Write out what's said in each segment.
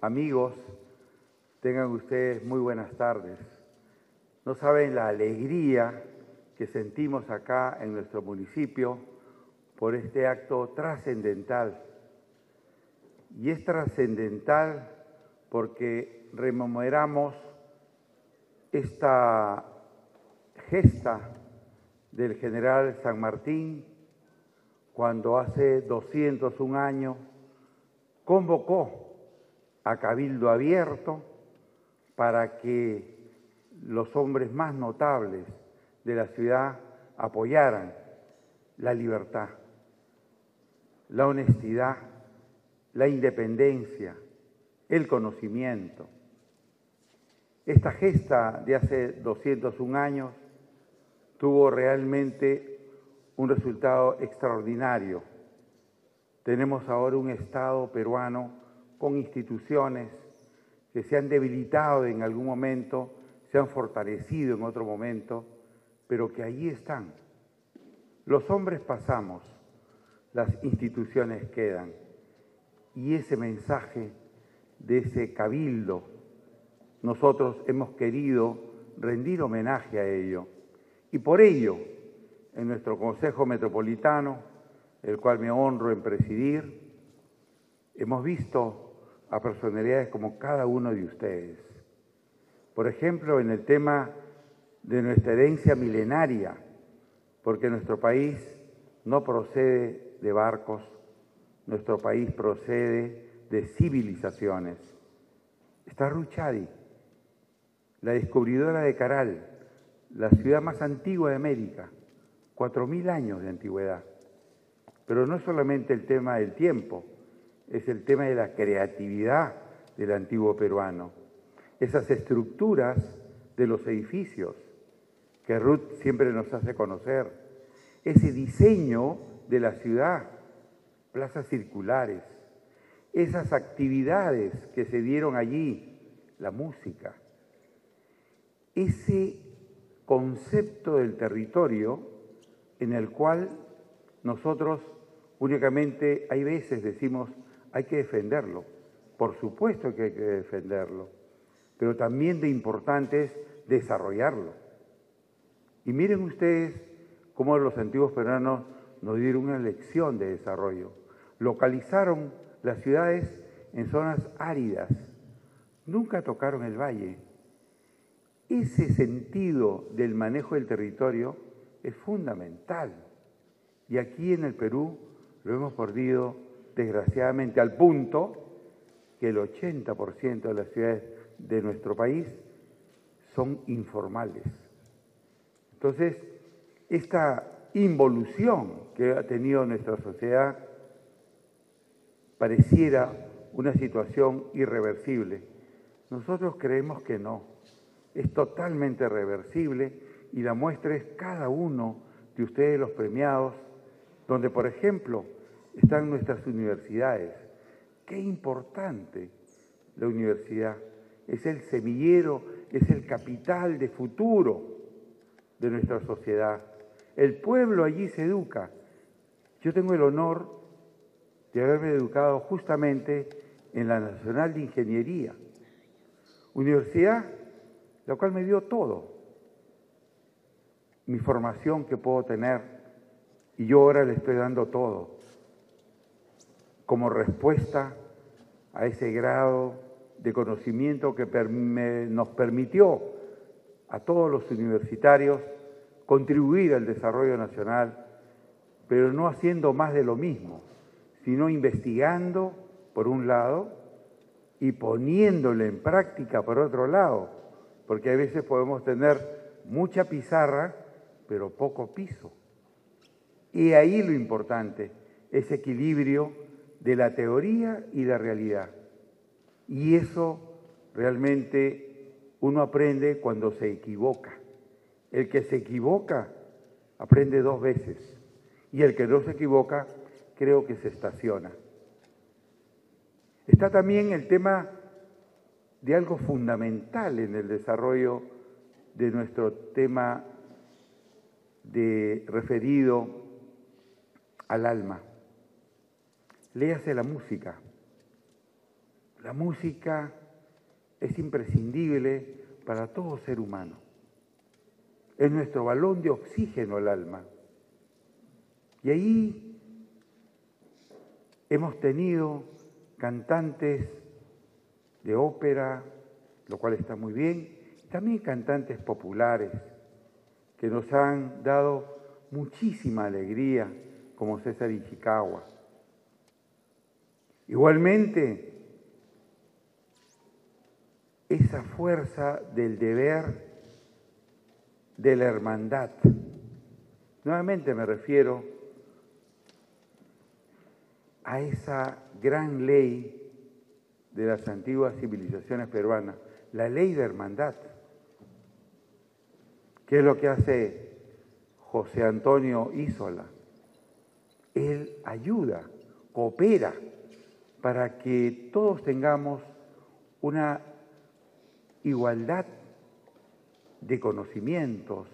amigos, tengan ustedes muy buenas tardes. No saben la alegría que sentimos acá en nuestro municipio por este acto trascendental. Y es trascendental porque rememoramos esta gesta del general San Martín cuando hace 201 años convocó a Cabildo Abierto para que los hombres más notables de la ciudad apoyaran la libertad, la honestidad, la independencia, el conocimiento. Esta gesta de hace 201 años tuvo realmente un resultado extraordinario. Tenemos ahora un Estado peruano con instituciones que se han debilitado en algún momento, se han fortalecido en otro momento, pero que allí están. Los hombres pasamos, las instituciones quedan. Y ese mensaje de ese cabildo, nosotros hemos querido rendir homenaje a ello. Y por ello, en nuestro Consejo Metropolitano, el cual me honro en presidir, hemos visto a personalidades como cada uno de ustedes. Por ejemplo, en el tema de nuestra herencia milenaria, porque nuestro país no procede de barcos, nuestro país procede de civilizaciones. Está Ruchadi, la descubridora de Caral, la ciudad más antigua de América, cuatro mil años de antigüedad. Pero no solamente el tema del tiempo, es el tema de la creatividad del antiguo peruano. Esas estructuras de los edificios que Ruth siempre nos hace conocer. Ese diseño de la ciudad, plazas circulares, esas actividades que se dieron allí, la música, ese concepto del territorio en el cual nosotros únicamente hay veces decimos hay que defenderlo. Por supuesto que hay que defenderlo, pero también de importante es desarrollarlo. Y miren ustedes cómo los antiguos peruanos nos dieron una lección de desarrollo. Localizaron las ciudades en zonas áridas, nunca tocaron el valle. Ese sentido del manejo del territorio es fundamental. Y aquí en el Perú lo hemos perdido desgraciadamente al punto que el 80% de las ciudades de nuestro país son informales. Entonces, esta involución que ha tenido nuestra sociedad pareciera una situación irreversible. Nosotros creemos que no, es totalmente reversible y la muestra es cada uno de ustedes los premiados, donde por ejemplo están nuestras universidades. Qué importante la universidad. Es el semillero, es el capital de futuro de nuestra sociedad. El pueblo allí se educa. Yo tengo el honor de haberme educado justamente en la Nacional de Ingeniería, universidad la cual me dio todo, mi formación que puedo tener, y yo ahora le estoy dando todo como respuesta a ese grado de conocimiento que nos permitió a todos los universitarios contribuir al desarrollo nacional, pero no haciendo más de lo mismo, sino investigando por un lado y poniéndole en práctica por otro lado, porque a veces podemos tener mucha pizarra, pero poco piso. Y ahí lo importante, ese equilibrio de la teoría y la realidad. Y eso realmente uno aprende cuando se equivoca. El que se equivoca aprende dos veces y el que no se equivoca creo que se estaciona. Está también el tema de algo fundamental en el desarrollo de nuestro tema de referido al alma. Léase la música. La música es imprescindible para todo ser humano. Es nuestro balón de oxígeno al alma. Y ahí hemos tenido cantantes de ópera, lo cual está muy bien, también cantantes populares que nos han dado muchísima alegría, como César Ichikawa. Igualmente, esa fuerza del deber, de la hermandad. Nuevamente me refiero a esa gran ley de las antiguas civilizaciones peruanas, la ley de hermandad. ¿Qué es lo que hace José Antonio Isola? Él ayuda, coopera para que todos tengamos una igualdad de conocimientos,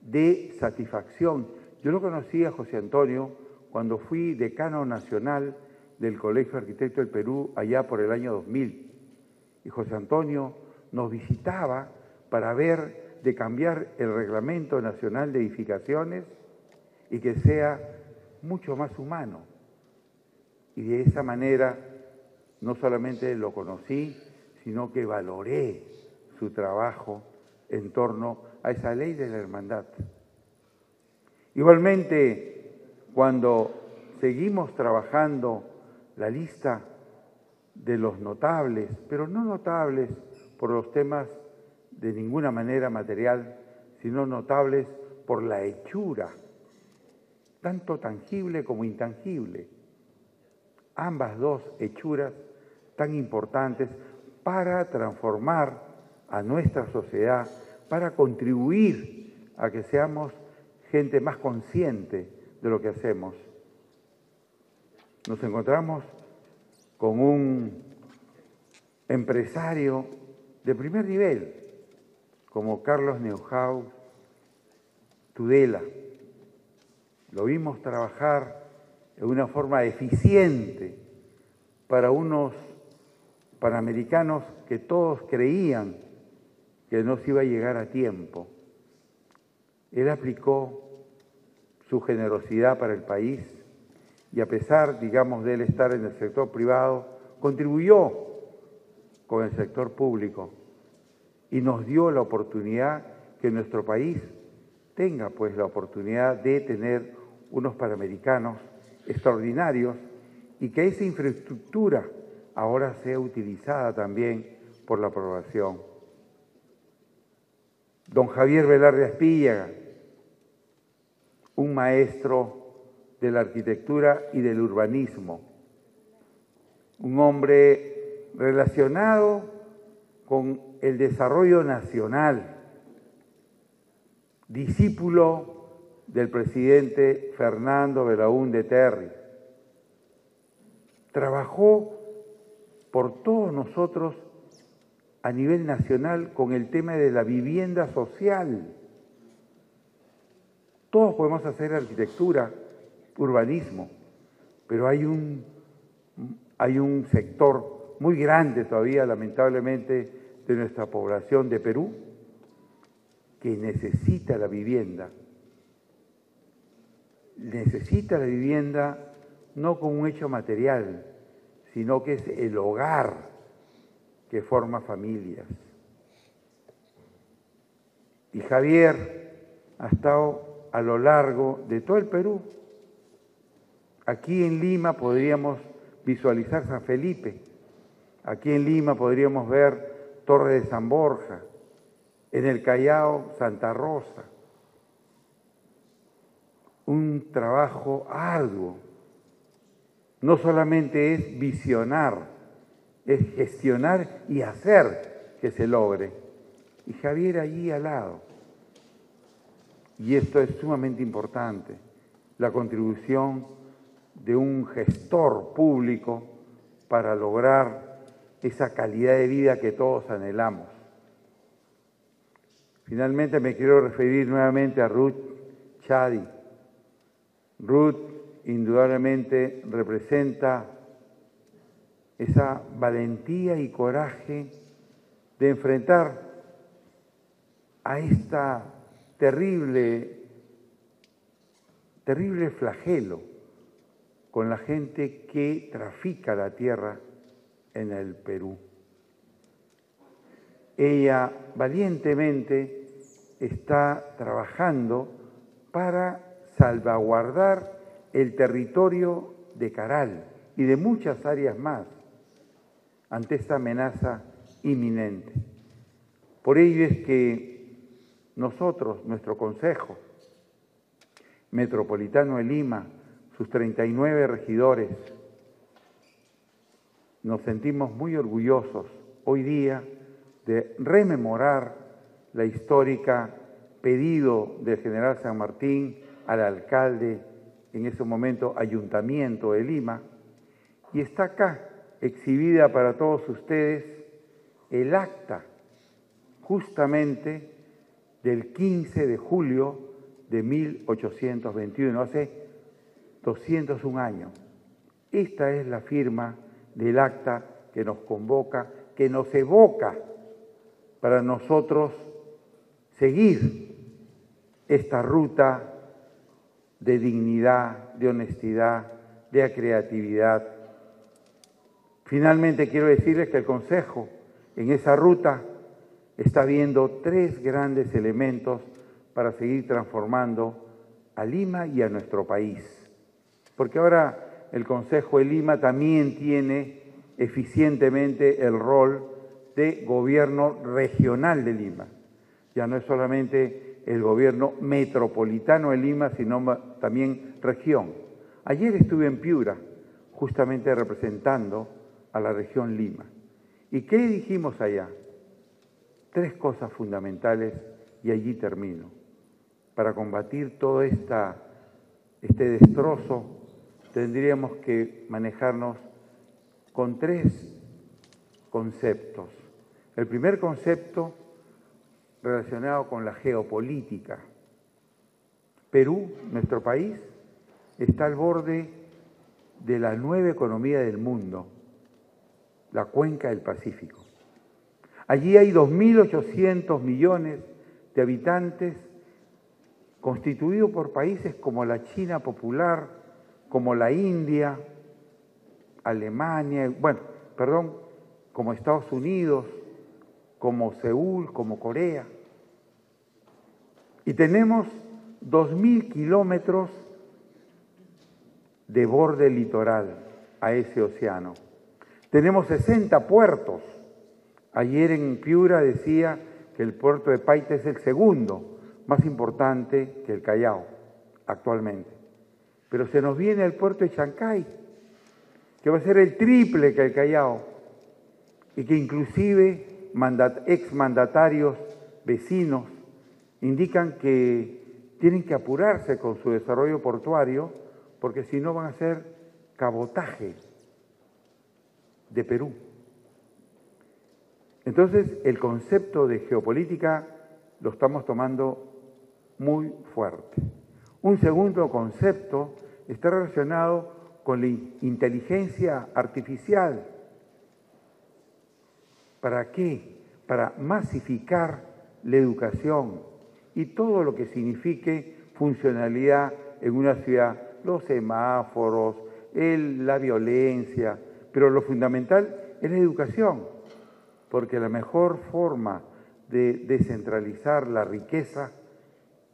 de satisfacción. Yo lo conocí a José Antonio cuando fui decano nacional del Colegio Arquitecto del Perú allá por el año 2000. Y José Antonio nos visitaba para ver de cambiar el Reglamento Nacional de Edificaciones y que sea mucho más humano. Y de esa manera no solamente lo conocí, sino que valoré su trabajo en torno a esa ley de la hermandad. Igualmente, cuando seguimos trabajando la lista de los notables, pero no notables por los temas de ninguna manera material, sino notables por la hechura, tanto tangible como intangible. Ambas dos hechuras tan importantes para transformar a nuestra sociedad, para contribuir a que seamos gente más consciente de lo que hacemos. Nos encontramos con un empresario de primer nivel, como Carlos Neuhaus Tudela. Lo vimos trabajar de una forma eficiente para unos panamericanos que todos creían que no se iba a llegar a tiempo. Él aplicó su generosidad para el país y a pesar, digamos, de él estar en el sector privado, contribuyó con el sector público y nos dio la oportunidad que nuestro país tenga pues la oportunidad de tener unos panamericanos extraordinarios y que esa infraestructura ahora sea utilizada también por la aprobación. Don Javier Velarde Espíllaga, un maestro de la arquitectura y del urbanismo, un hombre relacionado con el desarrollo nacional, discípulo del presidente Fernando Belaúnde Terry. Trabajó por todos nosotros a nivel nacional con el tema de la vivienda social. Todos podemos hacer arquitectura, urbanismo, pero hay un, hay un sector muy grande todavía, lamentablemente, de nuestra población de Perú que necesita la vivienda. Necesita la vivienda no como un hecho material, sino que es el hogar que forma familias. Y Javier ha estado a lo largo de todo el Perú. Aquí en Lima podríamos visualizar San Felipe, aquí en Lima podríamos ver Torre de San Borja, en el Callao Santa Rosa. Un trabajo arduo. No solamente es visionar, es gestionar y hacer que se logre. Y Javier allí al lado. Y esto es sumamente importante, la contribución de un gestor público para lograr esa calidad de vida que todos anhelamos. Finalmente me quiero referir nuevamente a Ruth Chadi. Ruth indudablemente representa esa valentía y coraje de enfrentar a esta terrible, terrible flagelo con la gente que trafica la tierra en el Perú. Ella valientemente está trabajando para salvaguardar el territorio de Caral y de muchas áreas más ante esta amenaza inminente. Por ello es que nosotros, nuestro Consejo Metropolitano de Lima, sus 39 regidores, nos sentimos muy orgullosos hoy día de rememorar la histórica pedido del general San Martín al alcalde, en ese momento ayuntamiento de Lima, y está acá exhibida para todos ustedes el acta justamente del 15 de julio de 1821, hace 201 años. Esta es la firma del acta que nos convoca, que nos evoca para nosotros seguir esta ruta de dignidad, de honestidad, de creatividad. Finalmente quiero decirles que el Consejo en esa ruta está viendo tres grandes elementos para seguir transformando a Lima y a nuestro país. Porque ahora el Consejo de Lima también tiene eficientemente el rol de gobierno regional de Lima. Ya no es solamente el gobierno metropolitano de Lima, sino también región. Ayer estuve en Piura, justamente representando a la región Lima. ¿Y qué dijimos allá? Tres cosas fundamentales y allí termino. Para combatir todo este destrozo tendríamos que manejarnos con tres conceptos. El primer concepto relacionado con la geopolítica. Perú, nuestro país, está al borde de la nueva economía del mundo, la cuenca del Pacífico. Allí hay 2.800 millones de habitantes constituidos por países como la China popular, como la India, Alemania, bueno, perdón, como Estados Unidos, como Seúl, como Corea. Y tenemos 2.000 kilómetros de borde litoral a ese océano. Tenemos 60 puertos. Ayer en Piura decía que el puerto de Paita es el segundo más importante que el Callao actualmente. Pero se nos viene el puerto de Chancay, que va a ser el triple que el Callao, y que inclusive exmandatarios vecinos indican que tienen que apurarse con su desarrollo portuario porque si no van a ser cabotaje de Perú. Entonces el concepto de geopolítica lo estamos tomando muy fuerte. Un segundo concepto está relacionado con la inteligencia artificial ¿Para qué? Para masificar la educación y todo lo que signifique funcionalidad en una ciudad, los semáforos, la violencia, pero lo fundamental es la educación, porque la mejor forma de descentralizar la riqueza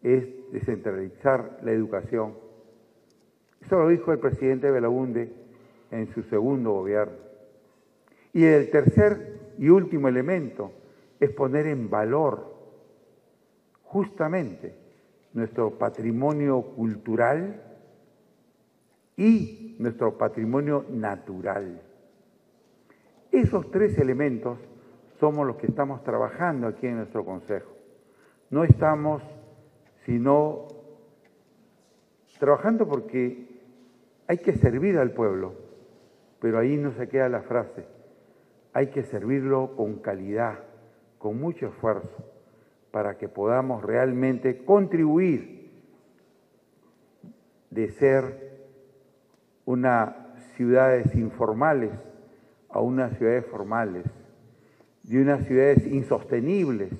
es descentralizar la educación. Eso lo dijo el presidente Belaunde en su segundo gobierno. Y el tercer y último elemento es poner en valor justamente nuestro patrimonio cultural y nuestro patrimonio natural. Esos tres elementos somos los que estamos trabajando aquí en nuestro Consejo. No estamos sino trabajando porque hay que servir al pueblo, pero ahí no se queda la frase hay que servirlo con calidad, con mucho esfuerzo, para que podamos realmente contribuir de ser una ciudades informales a unas ciudades formales, de unas ciudades insostenibles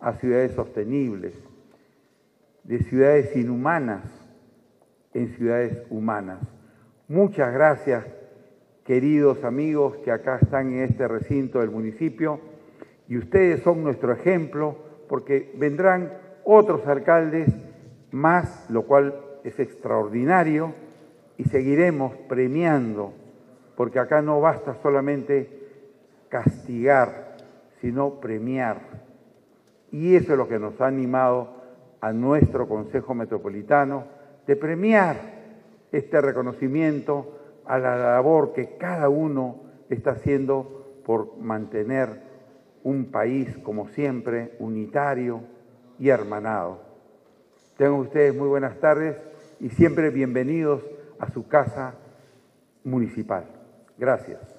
a ciudades sostenibles, de ciudades inhumanas en ciudades humanas. Muchas gracias, queridos amigos que acá están en este recinto del municipio, y ustedes son nuestro ejemplo, porque vendrán otros alcaldes más, lo cual es extraordinario, y seguiremos premiando, porque acá no basta solamente castigar, sino premiar. Y eso es lo que nos ha animado a nuestro Consejo Metropolitano de premiar este reconocimiento a la labor que cada uno está haciendo por mantener un país, como siempre, unitario y hermanado. Tengan ustedes muy buenas tardes y siempre bienvenidos a su casa municipal. Gracias.